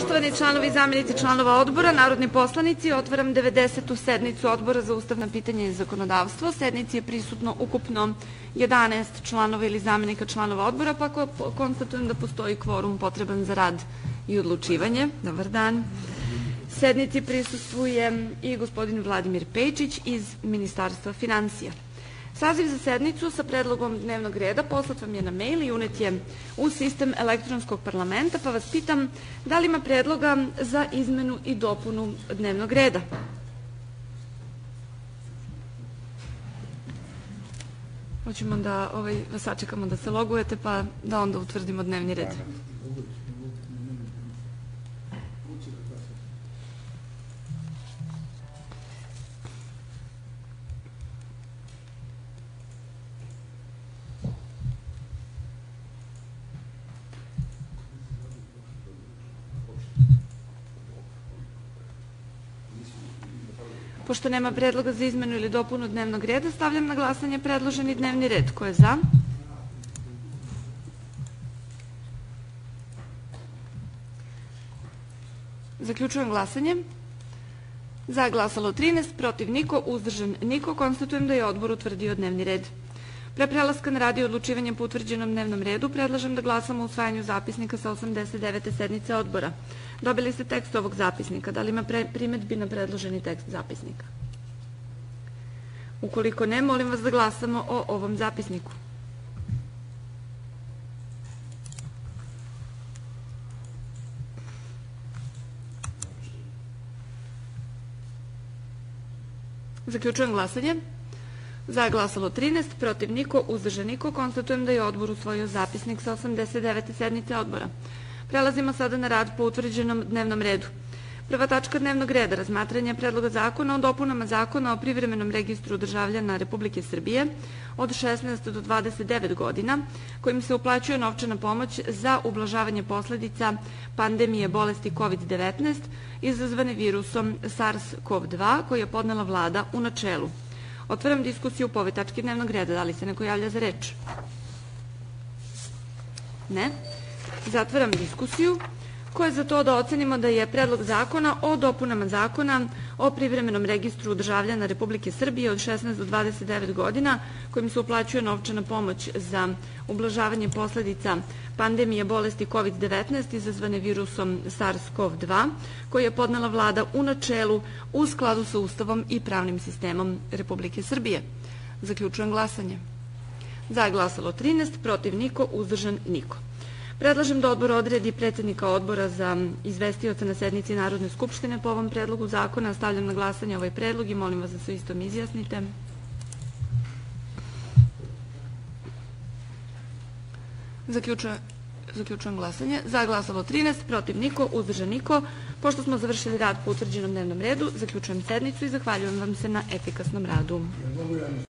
Poštovani članovi i zamenici članova odbora, narodni poslanici, otvaram 90. sednicu Odbora za ustavna pitanja i zakonodavstvo. Sednici je prisutno ukupno 11 članova ili zamenika članova odbora, pa konstatujem da postoji kvorum potreban za rad i odlučivanje. Dobar dan. Sednici prisustvuje i gospodin Vladimir Pejčić iz Ministarstva finansija. Saziv za sednicu sa predlogom dnevnog reda poslat vam je na mail i unet je u sistem elektronskog parlamenta, pa vas pitam da li ima predloga za izmenu i dopunu dnevnog reda? Hoćemo da ovaj, vas sačekamo da se logujete, pa da onda utvrdimo dnevni red. Pošto nema predloga za izmenu ili dopunu dnevnog reda, stavljam na glasanje predloženi dnevni red. Ko je za? Zaključujem glasanje. Za glasalo 13, protiv niko, uzdržan niko. Konstatujem da je odbor utvrdio dnevni red. Pre prelaska na rad i odlučivanje po utvrđenom dnevnom redu, predlažem da glasamo o usvajanju zapisnika sa 89. sednice odbora. Dobili ste tekst ovog zapisnika. Da li ima primetbi na predloženi tekst zapisnika? Ukoliko ne, molim vas da glasamo o ovom zapisniku. Zaključujem glasanje. Za je glasalo 13, protiv niko, uzdržan niko. Konstatujem da je odbor usvojio zapisnik sa 89. sednice odbora. Prelazimo sada na rad po utvrđenom dnevnom redu. Prva tačka dnevnog reda – razmatranje Predloga zakona o dopunama Zakona o privremenom registru državljana Republike Srbije od 16 do 29 godina, kojim se uplaćuje novčana pomoć za ublažavanje posledica pandemije bolesti COVID-19 izazvane virusom SARS-CoV-2, koji je podnela Vlada u načelu. Otvaram diskusiju po ovoj tački dnevnog reda. Da li se neko javlja za reč? Ne. Zatvaram diskusiju. Ko je za to da ocenimo da je Predlog zakona o dopunama Zakona o privremenom registru državljana Republike Srbije od 16 do 29 godina, kojim se uplaćuje novčana pomoć za ublažavanje posledica pandemije bolesti COVID-19 izazvane virusom SARS-CoV-2, koji je podnela Vlada u načelu u skladu sa Ustavom i pravnim sistemom Republike Srbije. Zaključujem glasanje. Za je glasalo 13, protiv niko, uzdržan niko. Predlažem da odbor odredi predsednika odbora za izvestioca na sednici Narodne skupštine po ovom predlogu zakona. Stavljam na glasanje ovaj predlog i molim vas da se istom izjasnite. Zaključujem glasanje. Za glasalo 13, protiv niko, uzdržan niko. Pošto smo završili rad po utvrđenom dnevnom redu, zaključujem sednicu i zahvaljujem vam se na efikasnom radu.